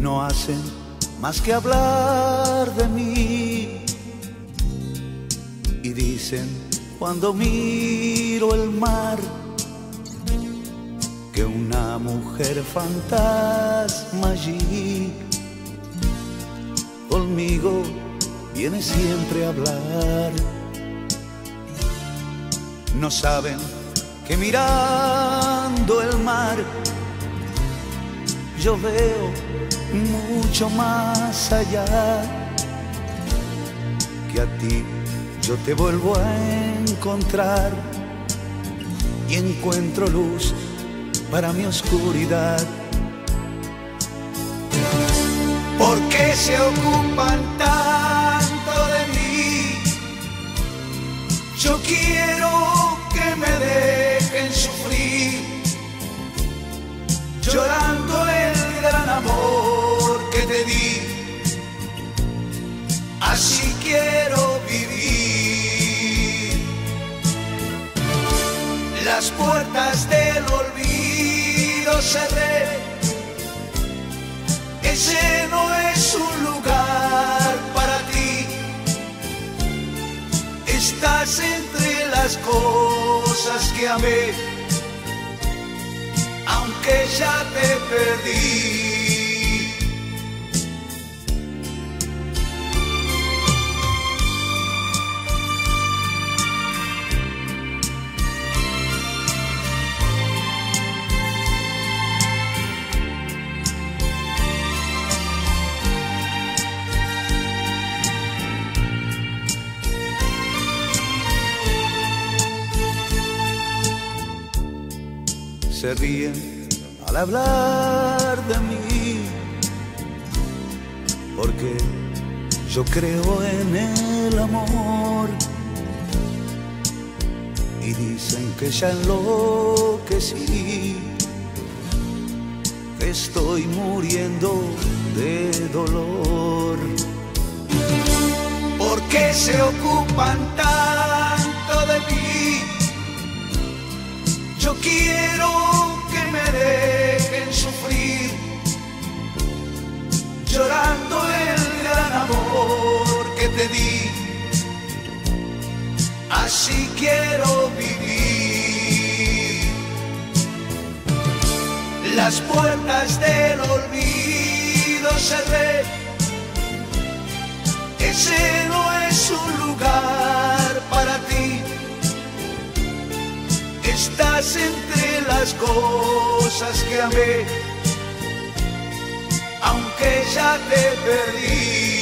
no hacen más que hablar de mí. Y dicen cuando miro el mar que una mujer fantasma allí conmigo viene siempre a hablar. No saben que mirando el mar yo veo mucho más allá que a ti yo te vuelvo a encontrar y encuentro luz para mi oscuridad. ¿Por qué se ocupan tanto de mí? Yo quiero Así quiero vivir. Las puertas del olvido cerré. Ese no es un lugar para ti. Estás entre las cosas que amé, aunque ya te perdí. Se ríen al hablar de mí, porque yo creo en el amor y dicen que ya enloquecí, que estoy muriendo de dolor. ¿Por qué se ocupan Así quiero vivir. Las puertas del olvido cerré. Ese no es un lugar para ti estás entre las cosas que amé, aunque ya te perdí.